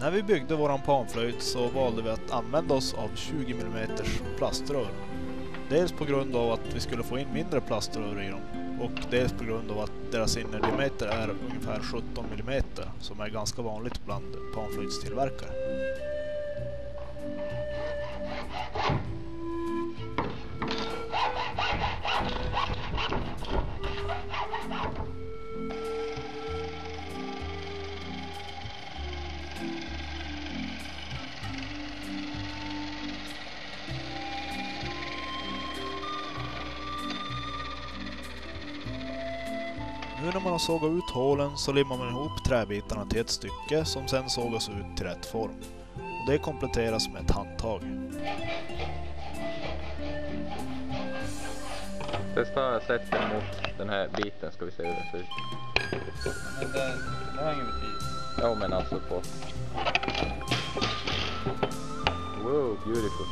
När vi byggde våran panflöjt så valde vi att använda oss av 20 mm plaströr. Dels på grund av att vi skulle få in mindre plaströr i dem och dels på grund av att deras innerdiameter är ungefär 17 mm som är ganska vanligt bland panflöjtstillverkare. Nu när man har sågat ut hålen så limmar man ihop träbitarna till ett stycke som sen sågas ut till rätt form. Och det kompletteras med ett handtag. Testa sätt den mot den här biten ska vi se hur den ser ut. Men det, det har ingen betydelse. Ja men alltså på... Wow, beautiful.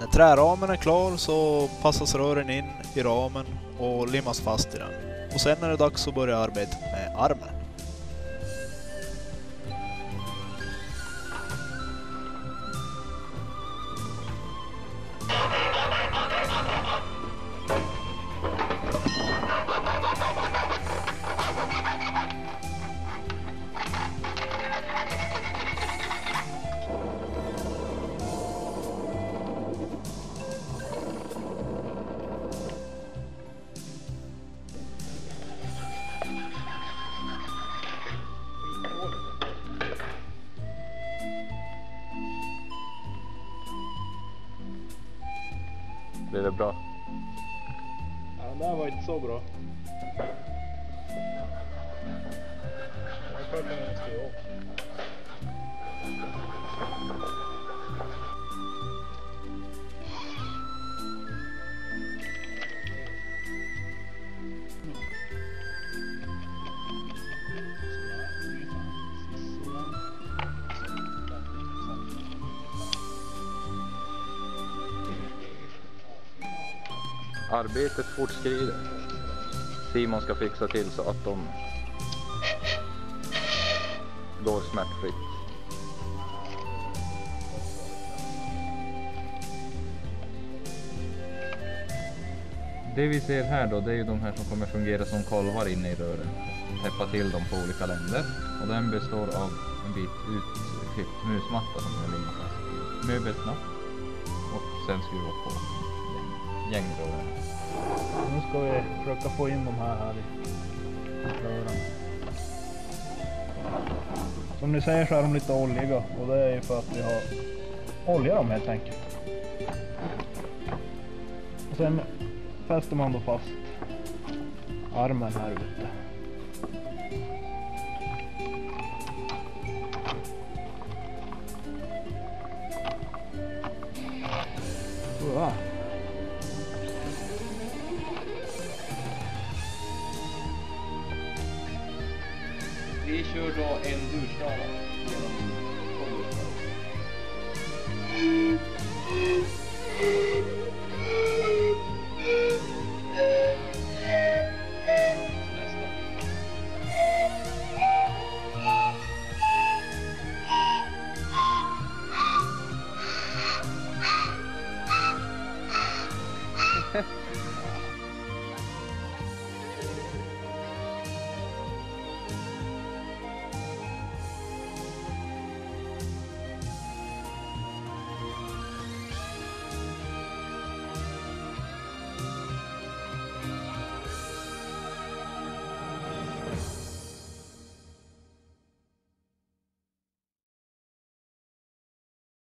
När träramen är klar så passas rören in i ramen och limmas fast i den. Och sen är det dags att börja arbetet med armen. Blir det bra? Ja, den där var inte så bra. Jag Arbetet fortskrider. Simon ska fixa till så att de går smärtfritt. Det vi ser här då, det är ju de här som kommer fungera som kolvar inne i rören. Täppa till dem på olika länder. Och den består av en bit utklippt musmatta som jag limmar fast i möbelknapp. Och sen skruva på gäng- Nu ska vi försöka få in de här här i rören. Som ni ser så är de lite oljiga och det är ju för att vi har olja dem helt enkelt. Och sen fäster man då fast armen här ute. Wow. Vi kör då en duschrara genom mm. kolvsröret.